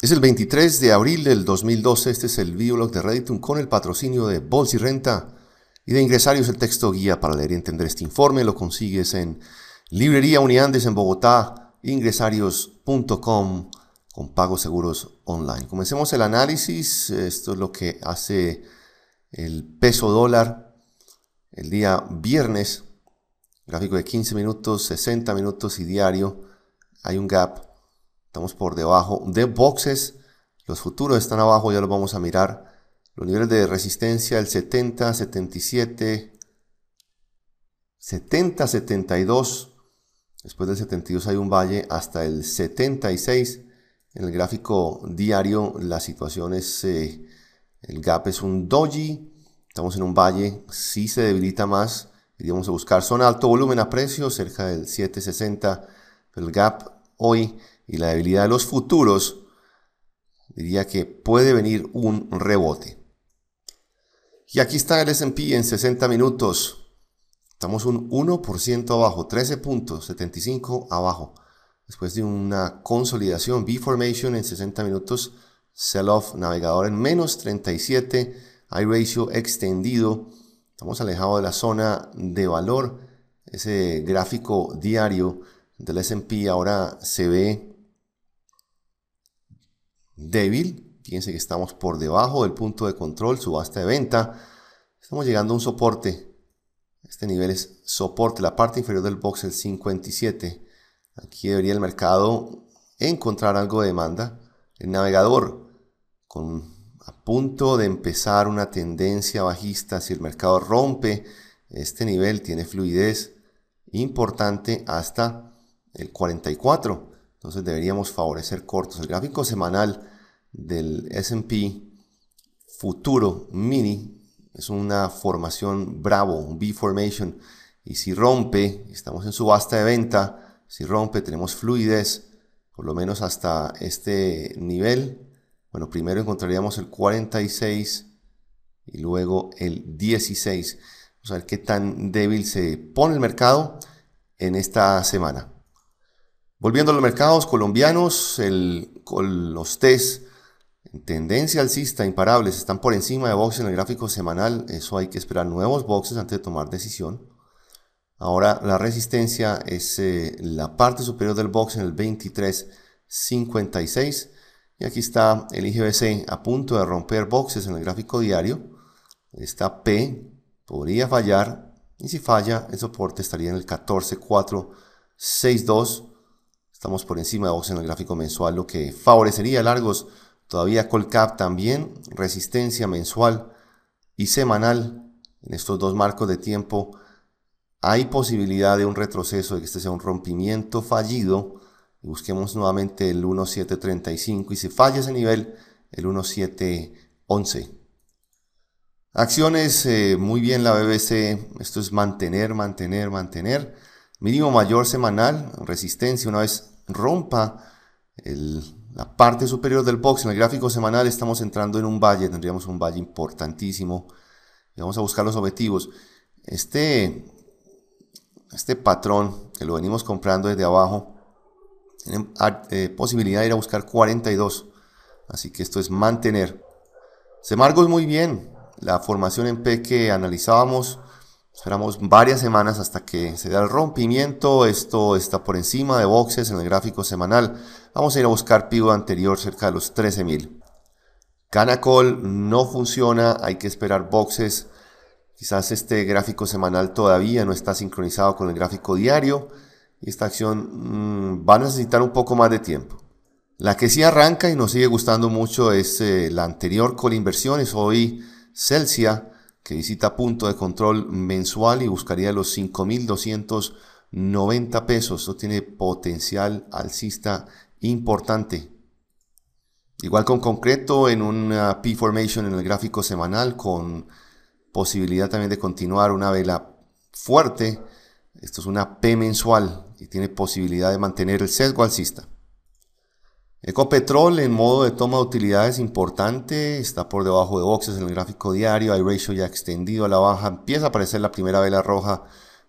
Es el 23 de abril del 2012, este es el videoblog de Reddit con el patrocinio de Bols y Renta y de Ingresarios, el texto guía para leer y entender este informe. Lo consigues en Librería Uniandes en Bogotá, ingresarios.com con pagos seguros online. Comencemos el análisis, esto es lo que hace el peso dólar el día viernes, gráfico de 15 minutos, 60 minutos y diario. Hay un gap Estamos por debajo de boxes. Los futuros están abajo, ya los vamos a mirar. Los niveles de resistencia, el 70, 77, 70, 72. Después del 72 hay un valle hasta el 76. En el gráfico diario la situación es, eh, el gap es un doji. Estamos en un valle, si se debilita más. Iríamos a buscar zona alto volumen a precio, cerca del 760. El gap hoy y la debilidad de los futuros, diría que puede venir un rebote. Y aquí está el S&P en 60 minutos. Estamos un 1% abajo, 13 puntos, 75 abajo. Después de una consolidación, B-Formation en 60 minutos, sell-off, navegador en menos 37, I-Ratio extendido. Estamos alejados de la zona de valor. Ese gráfico diario del S&P ahora se ve débil. Fíjense que estamos por debajo del punto de control, subasta de venta. Estamos llegando a un soporte. Este nivel es soporte, la parte inferior del box el 57. Aquí debería el mercado encontrar algo de demanda. El navegador con a punto de empezar una tendencia bajista. Si el mercado rompe este nivel, tiene fluidez importante hasta el 44. Entonces deberíamos favorecer cortos. El gráfico semanal del SP futuro mini es una formación bravo, un B formation. Y si rompe, estamos en subasta de venta, si rompe tenemos fluidez, por lo menos hasta este nivel. Bueno, primero encontraríamos el 46 y luego el 16. Vamos a ver qué tan débil se pone el mercado en esta semana. Volviendo a los mercados colombianos, los test en tendencia alcista imparables están por encima de boxes en el gráfico semanal. Eso hay que esperar nuevos boxes antes de tomar decisión. Ahora la resistencia es eh, la parte superior del box en el 23.56. Y aquí está el IGBC a punto de romper boxes en el gráfico diario. Esta P podría fallar. Y si falla, el soporte estaría en el 14.462. Estamos por encima de Vox en el gráfico mensual, lo que favorecería largos. Todavía Colcap también, resistencia mensual y semanal en estos dos marcos de tiempo. Hay posibilidad de un retroceso, de que este sea un rompimiento fallido. busquemos nuevamente el 1.735 y si falla ese nivel, el 1.711. Acciones, eh, muy bien la BBC, esto es mantener, mantener, mantener. Mínimo mayor semanal, resistencia, una vez rompa la parte superior del box en el gráfico semanal, estamos entrando en un valle, tendríamos un valle importantísimo. Vamos a buscar los objetivos. Este, este patrón que lo venimos comprando desde abajo, tiene eh, posibilidad de ir a buscar 42. Así que esto es mantener. Semargos muy bien. La formación en P que analizábamos Esperamos varias semanas hasta que se dé el rompimiento. Esto está por encima de boxes en el gráfico semanal. Vamos a ir a buscar pivo anterior cerca de los 13.000. Canacol no funciona. Hay que esperar boxes. Quizás este gráfico semanal todavía no está sincronizado con el gráfico diario. Y esta acción mm, va a necesitar un poco más de tiempo. La que sí arranca y nos sigue gustando mucho es eh, la anterior con inversiones. Hoy Celsia que visita punto de control mensual y buscaría los 5.290 pesos. Esto tiene potencial alcista importante. Igual con concreto en una P-Formation en el gráfico semanal con posibilidad también de continuar una vela fuerte. Esto es una P mensual y tiene posibilidad de mantener el sesgo alcista. Ecopetrol en modo de toma de utilidades importante, está por debajo de boxes en el gráfico diario, hay ratio ya extendido a la baja, empieza a aparecer la primera vela roja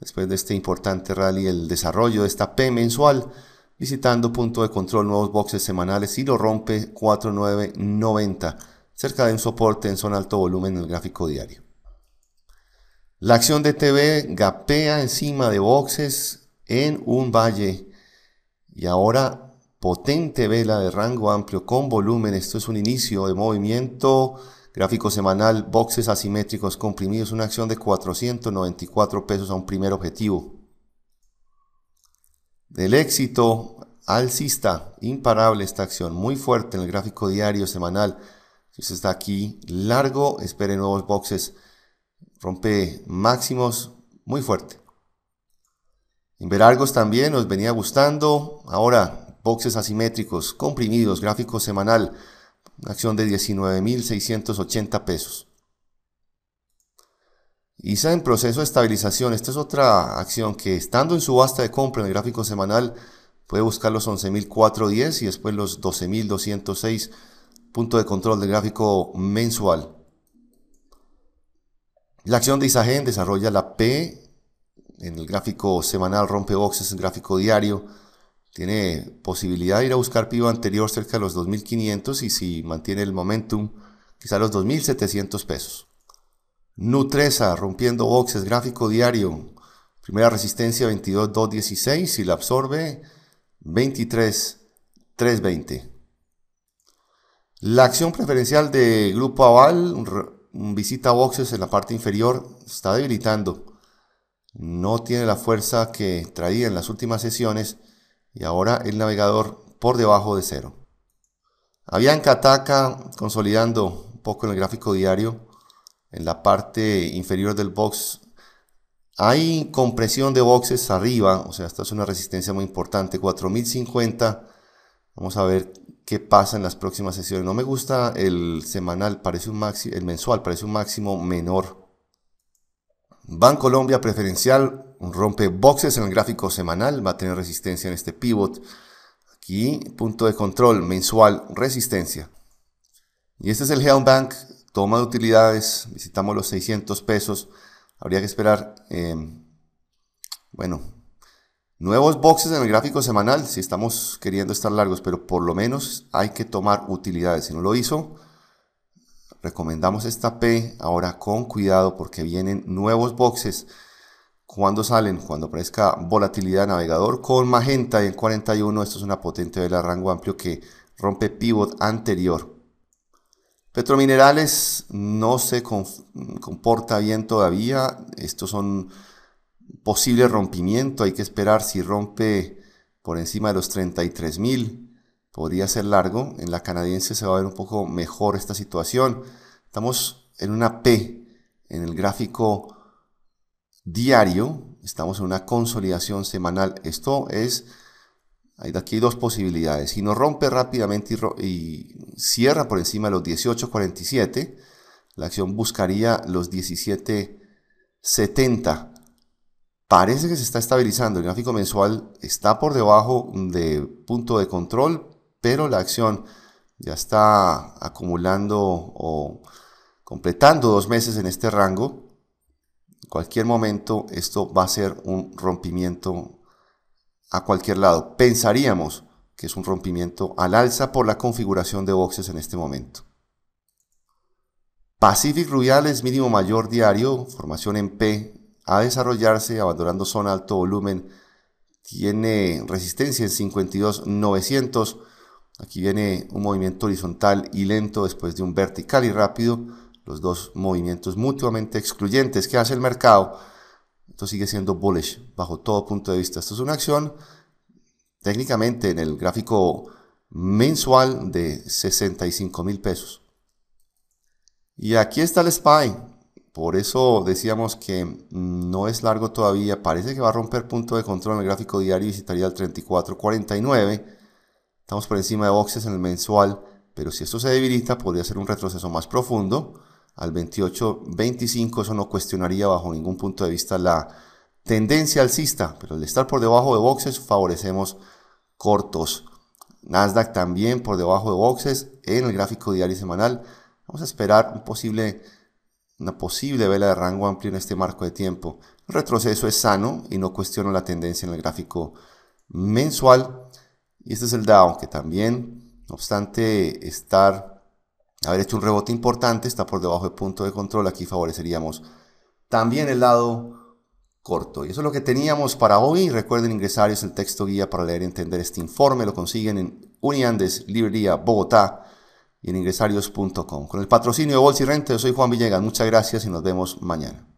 después de este importante rally, el desarrollo de esta P mensual visitando punto de control nuevos boxes semanales y lo rompe 4990 cerca de un soporte en zona alto volumen en el gráfico diario. La acción de TV gapea encima de boxes en un valle y ahora potente vela de rango amplio con volumen. Esto es un inicio de movimiento. Gráfico semanal, boxes asimétricos comprimidos, una acción de 494 pesos a un primer objetivo. Del éxito alcista, imparable esta acción, muy fuerte en el gráfico diario, semanal. Usted está aquí largo, espere nuevos boxes, rompe máximos muy fuerte. Inverargos también nos venía gustando. Ahora boxes asimétricos, comprimidos, gráfico semanal, una acción de 19.680 pesos. ISA en proceso de estabilización, esta es otra acción que estando en subasta de compra en el gráfico semanal puede buscar los 11.410 y después los 12.206 punto de control del gráfico mensual. La acción de Isagen desarrolla la P en el gráfico semanal, rompe boxes en gráfico diario, tiene posibilidad de ir a buscar pivo anterior cerca de los 2.500 y si mantiene el momentum, quizá los 2.700 pesos. Nutresa rompiendo boxes, gráfico diario. Primera resistencia 22.216, si la absorbe 23.320. La acción preferencial de Grupo Aval, visita boxes en la parte inferior, está debilitando. No tiene la fuerza que traía en las últimas sesiones y ahora el navegador por debajo de cero. Avianca ataca consolidando un poco en el gráfico diario en la parte inferior del box. Hay compresión de boxes arriba, o sea, esta es una resistencia muy importante, 4050. Vamos a ver qué pasa en las próximas sesiones. No me gusta el semanal, parece un máximo, el mensual parece un máximo menor. Colombia preferencial rompe boxes en el gráfico semanal, va a tener resistencia en este pivot. Aquí, punto de control mensual, resistencia. Y este es el Bank, toma de utilidades, visitamos los 600 pesos. Habría que esperar, em, bueno, nuevos boxes en el gráfico semanal si estamos queriendo estar largos, pero por lo menos hay que tomar utilidades. Si no lo hizo, recomendamos esta P ahora con cuidado porque vienen nuevos boxes cuando salen? Cuando aparezca volatilidad navegador con magenta y en 41. Esto es una potente vela rango amplio que rompe pivot anterior. Petrominerales no se comporta bien todavía. Estos son posible rompimiento. Hay que esperar si rompe por encima de los 33.000. Podría ser largo. En la canadiense se va a ver un poco mejor esta situación. Estamos en una P en el gráfico diario, estamos en una consolidación semanal. Esto es, hay aquí dos posibilidades. Si no rompe rápidamente y, cierra por encima de los 18.47, la acción buscaría los 17.70. Parece que se está estabilizando. El gráfico mensual está por debajo de punto de control, pero la acción ya está acumulando o completando dos meses en este rango cualquier momento esto va a ser un rompimiento a cualquier lado. Pensaríamos que es un rompimiento al alza por la configuración de boxes en este momento. Pacific Rubiales mínimo mayor diario, formación en P, a desarrollarse abandonando zona alto volumen, tiene resistencia en 52.900. Aquí viene un movimiento horizontal y lento después de un vertical y rápido los dos movimientos mutuamente excluyentes que hace el mercado, esto sigue siendo bullish bajo todo punto de vista. Esto es una acción técnicamente en el gráfico mensual de 65 mil pesos. Y aquí está el SPY. Por eso decíamos que no es largo todavía. Parece que va a romper punto de control en el gráfico diario y visitaría el 34.49. Estamos por encima de boxes en el mensual. Pero si esto se debilita, podría ser un retroceso más profundo al 28-25, eso no cuestionaría bajo ningún punto de vista la tendencia alcista, pero al estar por debajo de boxes favorecemos cortos. Nasdaq también por debajo de boxes en el gráfico diario y semanal. Vamos a esperar un posible, una posible vela de rango amplio en este marco de tiempo. El retroceso es sano y no cuestiono la tendencia en el gráfico mensual. Y este es el Dow, que también, no obstante estar, haber hecho un rebote importante, está por debajo del punto de control. Aquí favoreceríamos también el lado corto. Y eso es lo que teníamos para hoy. Recuerden ingresar es el texto guía para leer y entender este informe. Lo consiguen en Uniandes, Librería, Bogotá y en ingresarios.com. Con el patrocinio de Bolsa y Renta, yo soy Juan Villegas. Muchas gracias y nos vemos mañana.